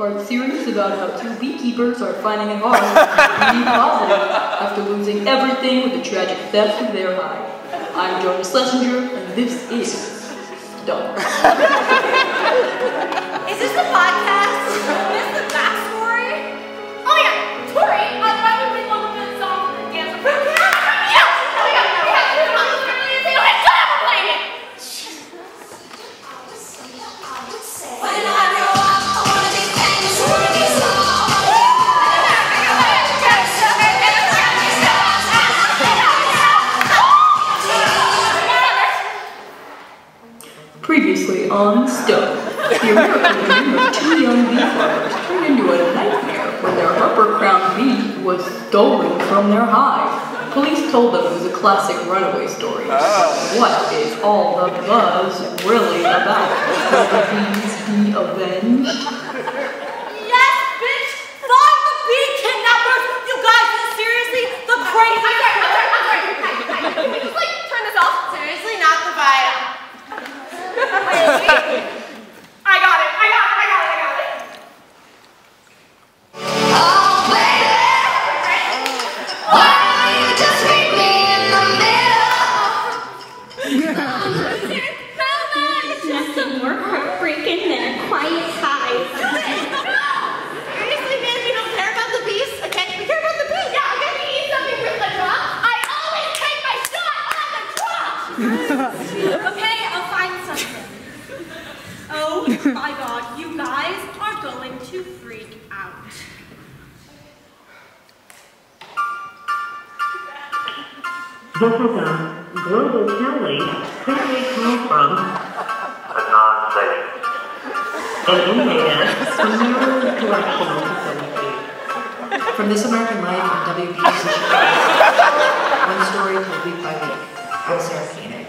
part series about how two beekeepers are finding it hard to be positive after losing everything with the tragic theft of their hive. I'm Jonas Schlesinger, and this is Stung. On Stung, the American dream of two young bee farmers turned into a nightmare when their Harper Crown bee was stolen from their hive. Police told them it was a classic runaway story. But what is all the buzz really about? Will the bees be avenged? My god, you guys are going to freak out. This is a global Kelly currently call from Adnan Syed. an. From This American Life WPC Chicago. One story told week by week. I'm Sarah Kane.